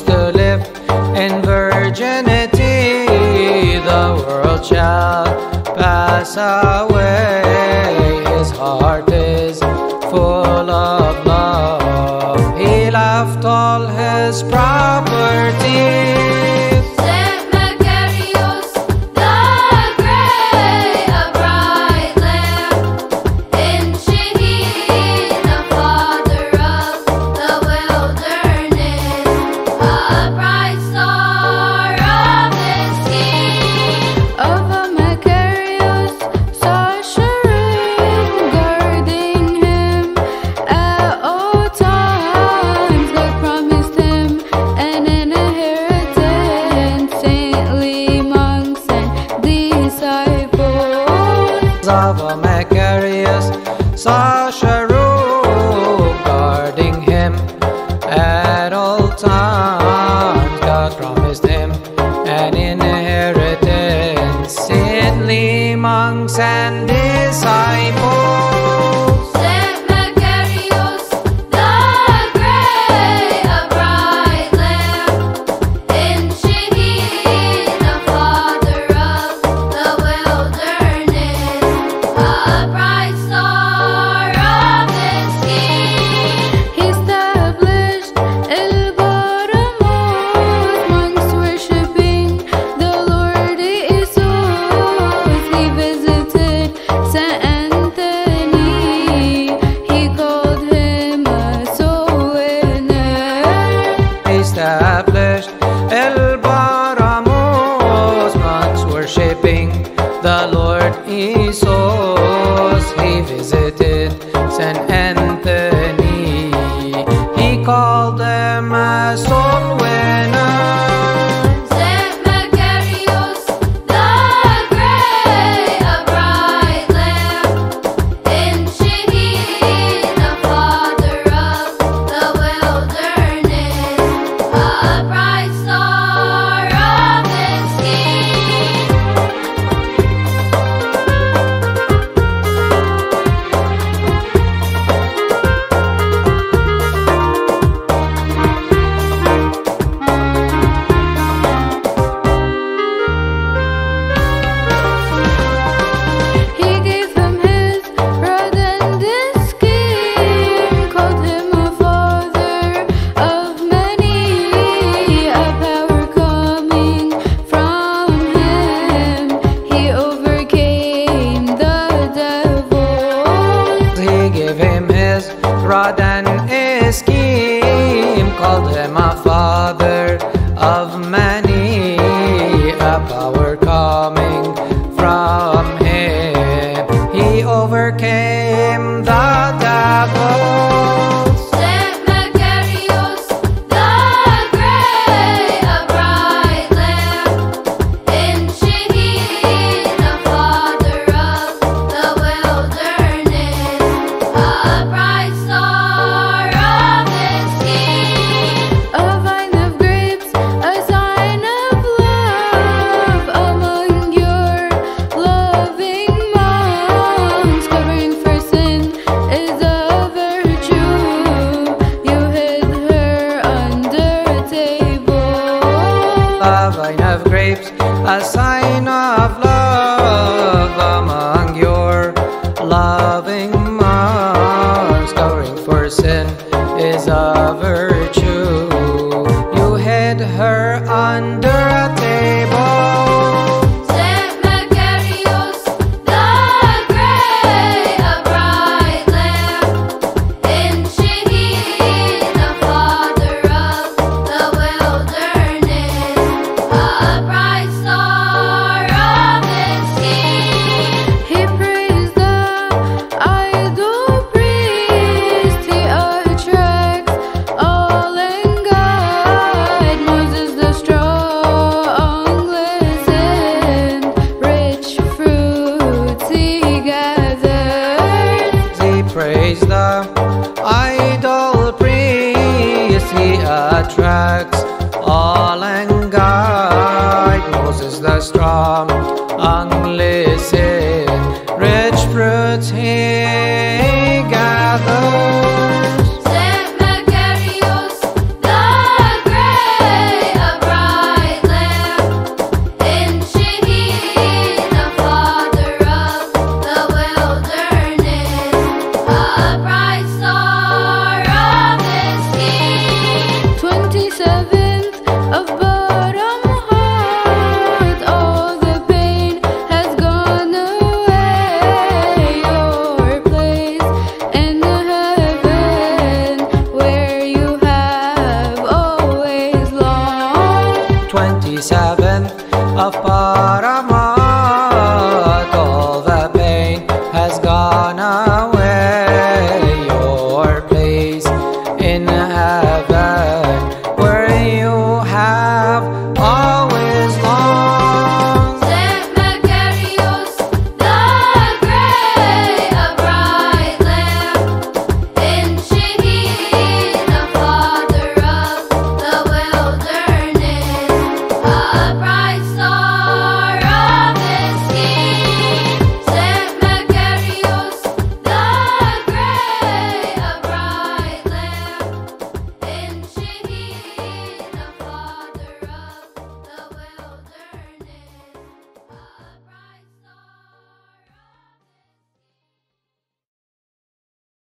to live in virginity. The world shall pass away. His heart is full of love. He left all his property. Sen en Chao. a sign of love among your loving minds. Covering for sin is over.